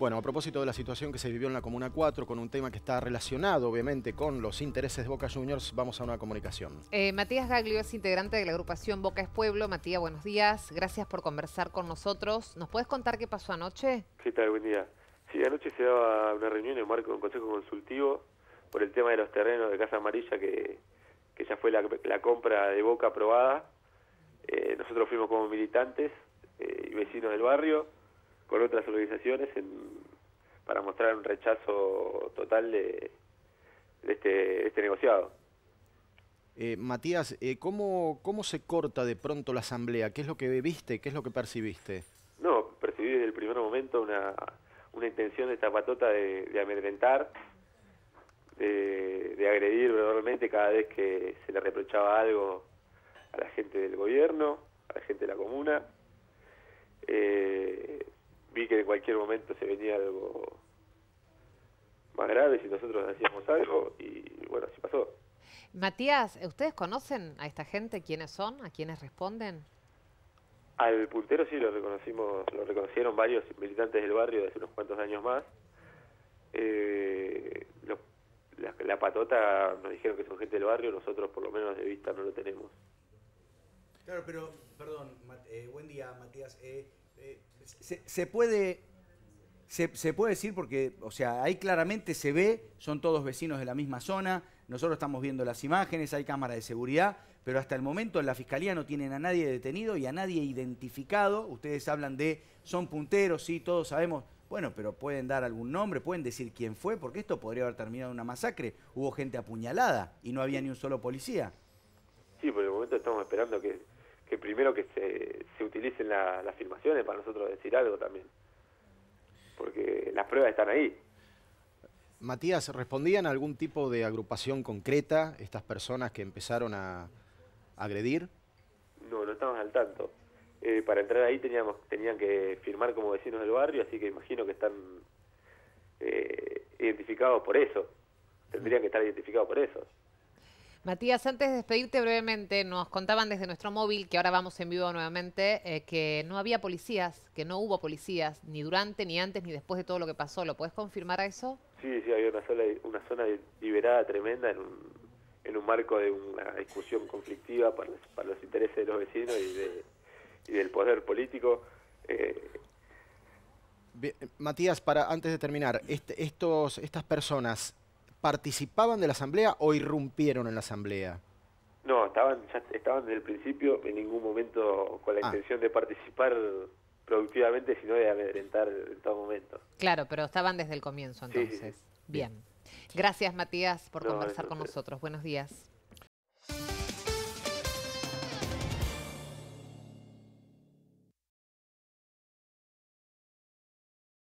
Bueno, a propósito de la situación que se vivió en la Comuna 4, con un tema que está relacionado obviamente con los intereses de Boca Juniors, vamos a una comunicación. Eh, Matías Gaglio es integrante de la agrupación Boca es Pueblo. Matías, buenos días. Gracias por conversar con nosotros. ¿Nos puedes contar qué pasó anoche? ¿Qué tal? Buen día. Sí, anoche se daba una reunión en marco de un consejo consultivo por el tema de los terrenos de Casa Amarilla, que, que ya fue la, compra de Boca aprobada. Eh, nosotros fuimos como militantes eh, y vecinos del barrio con otras organizaciones para mostrar un rechazo total de, este, este, negociado. Eh, Matías, eh, ¿cómo, ¿cómo se corta de pronto la asamblea? ¿Qué es lo que viste? ¿Qué es lo que percibiste? No, percibí desde el primer momento una, una intención de esta patota de, amedrentar, de, de, agredir verbalmente cada vez que se le reprochaba algo a la gente del gobierno, a la gente de la comuna. Eh, vi que en cualquier momento se venía algo más grave si nosotros hacíamos algo y bueno, así pasó. Matías, ¿ustedes conocen a esta gente? ¿Quiénes son? ¿A quiénes responden? Al puntero sí lo reconocimos, lo reconocieron varios militantes del barrio desde unos cuantos años más. Eh, la, patota nos dijeron que son gente del barrio, nosotros por lo menos de vista no lo tenemos. Claro, pero, perdón, eh, buen día Matías. Eh, se, puede se, puede decir porque, o sea, ahí claramente se ve, son todos vecinos de la misma zona, nosotros estamos viendo las imágenes, hay cámara de seguridad, pero hasta el momento en la fiscalía no tienen a nadie detenido y a nadie identificado. Ustedes hablan de, son punteros, sí, todos sabemos. Bueno, pero pueden dar algún nombre, pueden decir quién fue, porque esto podría haber terminado en una masacre. Hubo gente apuñalada y no había ni un solo policía. Sí, por el momento estamos esperando que que primero que se, se utilicen las filmaciones para nosotros decir algo también. Porque las pruebas están ahí. Matías, ¿respondían a algún tipo de agrupación concreta estas personas que empezaron a agredir? No, no estamos al tanto. Eh, para entrar ahí teníamos, tenían que firmar como vecinos del barrio, así que imagino que están eh, identificados por eso. Tendrían que estar identificados por eso. Matías, antes de despedirte brevemente, nos contaban desde nuestro móvil, que ahora vamos en vivo nuevamente, eh, que no había policías, que no hubo policías, ni durante, ni antes, ni después de todo lo que pasó. ¿Lo puedes confirmar a eso? Sí, sí, había una, sola, una zona liberada tremenda en un, en un marco de una discusión conflictiva para los, para los intereses de los vecinos y, de, y del poder político. Eh, Matías, para antes de terminar, este, estos, estas personas participaban de la asamblea o irrumpieron en la asamblea? No, estaban, ya estaban desde el principio, en ningún momento con la ah. intención de participar productivamente, sino de amedrentar en todo momento. Claro, pero estaban desde el comienzo entonces. Bien. Gracias Matías por conversar con nosotros. Buenos días.